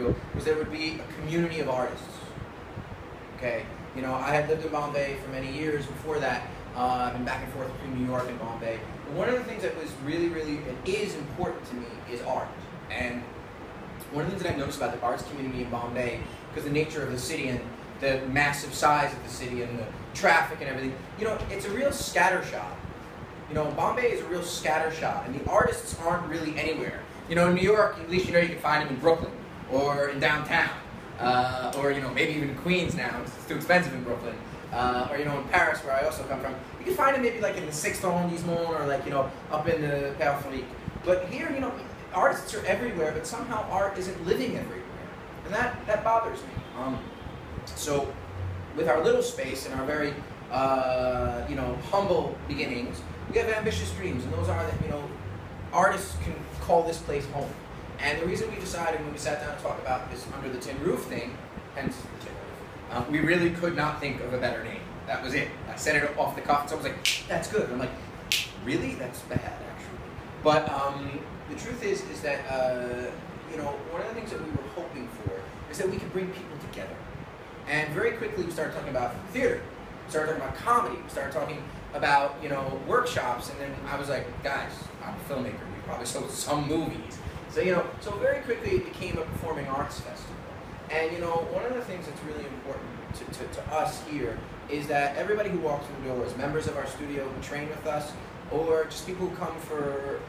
Garfield was there would be a community of artists. Okay, you know, I had lived in Bombay for many years before that. Uh, I've been back and forth between New York and Bombay. But one of the things that was really, really, and is important to me is art. And one of the things that I've noticed about the arts community in Bombay, because the nature of the city and the massive size of the city and the traffic and everything, you know, it's a real scattershot. You know, Bombay is a real scattershot, and the artists aren't really anywhere. You know, in New York, at least you know you can find them in Brooklyn or in downtown, uh, or you know maybe even in Queens now. It's too expensive in Brooklyn, uh, or you know in Paris where I also come from. You can find it maybe like in the Sixth arrondissement or like you know up in the Périphérique. But here, you know, artists are everywhere, but somehow art isn't living everywhere, and that that bothers me. Um, so, with our little space and our very uh, you know humble beginnings, we have ambitious dreams, and those are that you know artists can call this place home. And the reason we decided when we sat down to talk about this under the tin roof thing, hence the tin roof, um, we really could not think of a better name. That was it. I said it off the cuff, and someone was like, "That's good." And I'm like, "Really? That's bad, actually." But um, the truth is, is that uh, you know one of the things that we were hoping for is that we could bring people together. And very quickly, we started talking about theater. We started talking about comedy. We started talking about you know workshops, and then I was like, guys, I'm a filmmaker. We probably saw some movies. So you know, so very quickly it became a performing arts festival. And you know, one of the things that's really important to, to, to us here is that everybody who walks through the door is members of our studio who train with us, or just people who come for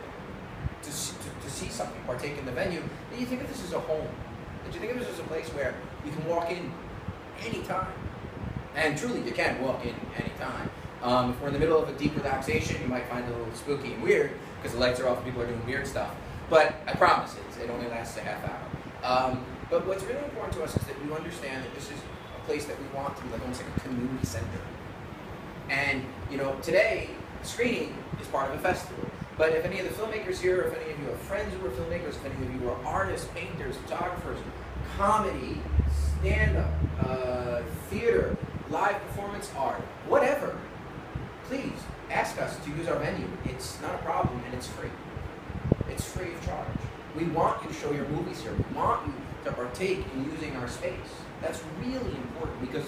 to, to, to see something, partake in the venue. That you think of this as a home. That you think of this as a place where you can walk in anytime. And truly, you can walk in anytime. Um, if we're in the middle of a deep relaxation, you might find it a little spooky and weird because the lights are off and people are doing weird stuff. But I promise it, it only lasts a half hour. Um, but what's really important to us is that you understand that this is a place that we want to be like almost like a community center. And you know, today screening is part of a festival. But if any of the filmmakers here, if any of you have friends who are filmmakers, if any of you are artists, painters, photographers, comedy, stand-up, uh, theater, live performance art, whatever, please ask us to use our venue. It's not a problem and it's free. It's free of charge. We want you to show your movies here. We want you to partake in using our space. That's really important because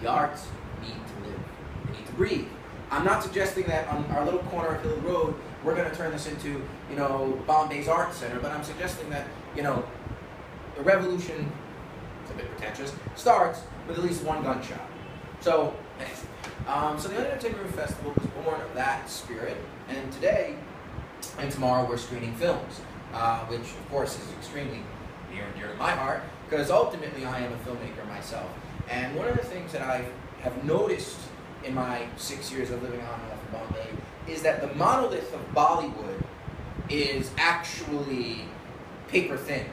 the arts need to live. They need to breathe. I'm not suggesting that on our little corner of Hill Road we're going to turn this into, you know, Bombay's Art Center, but I'm suggesting that, you know, the revolution, it's a bit pretentious, starts with at least one gunshot. So, um, so the Under the Tin Festival was born of that spirit, and today and tomorrow we're screening films, uh, which of course is extremely near and dear to my heart because ultimately I am a filmmaker myself. And one of the things that I have noticed in my six years of living on and off of Bombay is that the monolith of Bollywood is actually paper thin,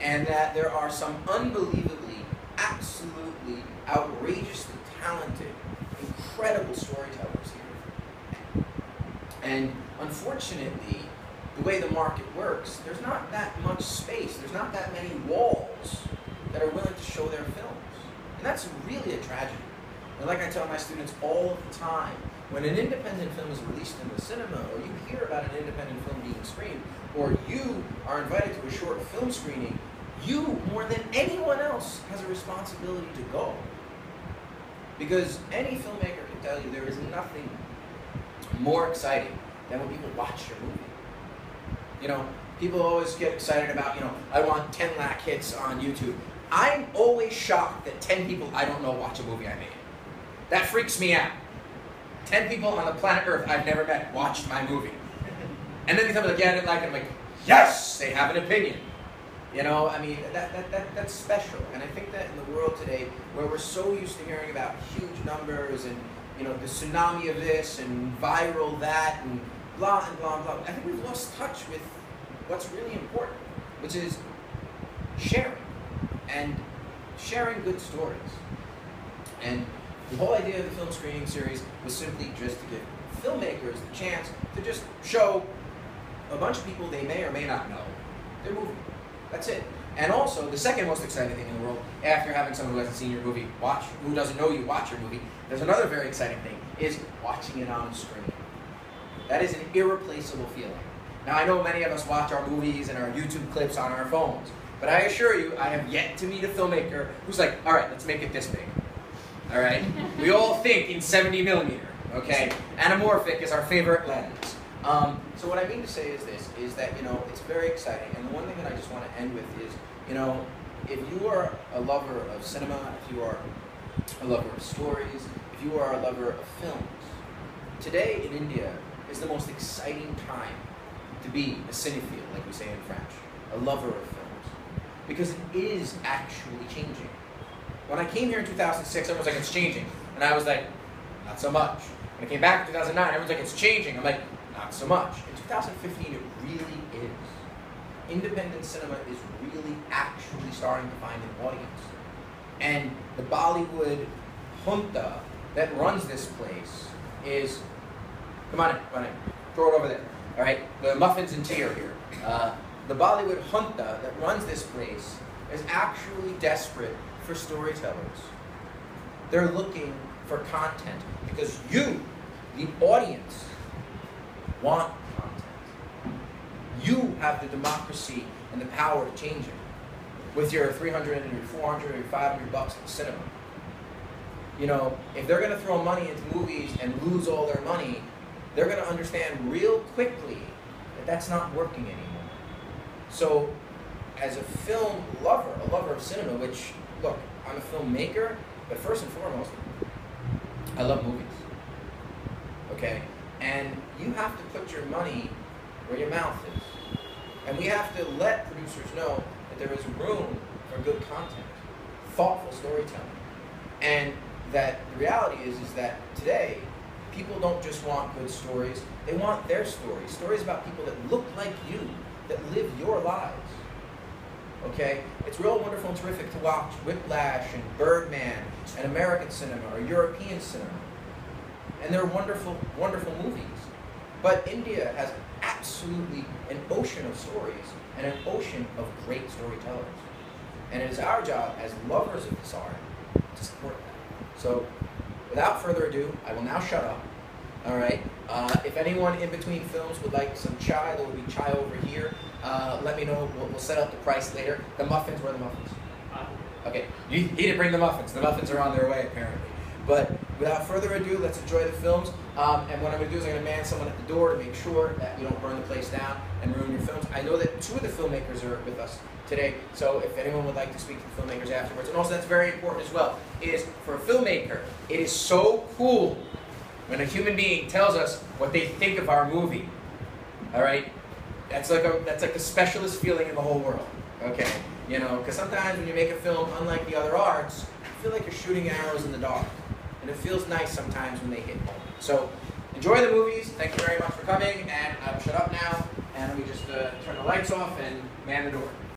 and that there are some unbelievably, absolutely outrageously talented, incredible storytellers here. And unfortunately, the way the market works, there's not that much space. There's not that many walls that are willing to show their films. And that's really a tragedy. And like I tell my students all the time, when an independent film is released in the cinema, or you hear about an independent film being screened, or you are invited to a short film screening, you, more than anyone else, has a responsibility to go. Because any filmmaker can tell you there is nothing more exciting than when people watch your movie. You know, people always get excited about, you know, I want 10 lakh hits on YouTube. I'm always shocked that 10 people I don't know watch a movie I made. That freaks me out. 10 people on the planet Earth I've never met watched my movie. And then they tell me, like, yeah, I didn't like it. I'm like, yes, they have an opinion. You know, I mean, that, that, that, that's special. And I think that in the world today, where we're so used to hearing about huge numbers and, you know, the tsunami of this and viral that and blah and blah and blah, I think we've lost touch with what's really important, which is sharing and sharing good stories. And the whole idea of the film screening series was simply just to give filmmakers the chance to just show a bunch of people they may or may not know their movie. That's it. And also, the second most exciting thing in the world, after having someone who hasn't seen your movie watch, who doesn't know you watch your movie, there's another very exciting thing, is watching it on screen. That is an irreplaceable feeling. Now, I know many of us watch our movies and our YouTube clips on our phones. But I assure you, I have yet to meet a filmmaker who's like, all right, let's make it this big. All right? we all think in 70 millimeter, okay? Anamorphic is our favorite lens. Um, so what I mean to say is this, is that, you know, it's very exciting. And the one thing that I just want to end with is, you know, if you are a lover of cinema, if you are a lover of stories, if you are a lover of films, today in India is the most exciting time to be a cinephile, like we say in French, a lover of films, because it is actually changing. When I came here in 2006, everyone was like, it's changing. And I was like, not so much. When I came back in 2009, everyone's like, it's changing. I'm like, not so much. In 2015, it really is. Independent cinema is really actually starting to find an audience. And the Bollywood junta that runs this place is, come on in, come on in, throw it over there. All right, the muffins and tea are here. Uh, the Bollywood junta that runs this place is actually desperate for storytellers. They're looking for content because you, the audience, want content. You have the democracy and the power to change it with your 300 and your 400 or 500 bucks at the cinema. You know, if they're going to throw money into movies and lose all their money, they're going to understand real quickly that that's not working anymore. So, as a film lover, a lover of cinema, which, look, I'm a filmmaker, but first and foremost, I love movies. Okay? And you have to put your money where your mouth is. And we have to let producers know that there is room for good content, thoughtful storytelling. And that the reality is, is that today, people don't just want good stories, they want their stories. Stories about people that look like you, that live your lives. Okay? It's real wonderful and terrific to watch Whiplash and Birdman and American cinema or European cinema. And they're wonderful, wonderful movies. But India has absolutely an ocean of stories and an ocean of great storytellers. And it is our job as lovers of this art to support that. So, without further ado, I will now shut up. All right. Uh, if anyone in between films would like some chai, there will be chai over here. Uh, let me know. We'll, we'll, set up the price later. The muffins, where are the muffins? Uh. Okay. You, he didn't bring the muffins. The muffins are on their way, apparently. But without further ado, let's enjoy the films. Um, and what I'm going to do is I'm going to man someone at the door to make sure that you don't burn the place down and ruin your films. I know that two of the filmmakers are with us today, so if anyone would like to speak to the filmmakers afterwards, and also that's very important as well, is for a filmmaker, it is so cool when a human being tells us what they think of our movie. All right, that's like a that's like a specialist feeling in the whole world. Okay, you know, because sometimes when you make a film, unlike the other arts, you feel like you're shooting arrows in the dark. And it feels nice sometimes when they hit home. So enjoy the movies. Thank you very much for coming. And I'm shut up now. And let me just uh, turn the lights off and man the door.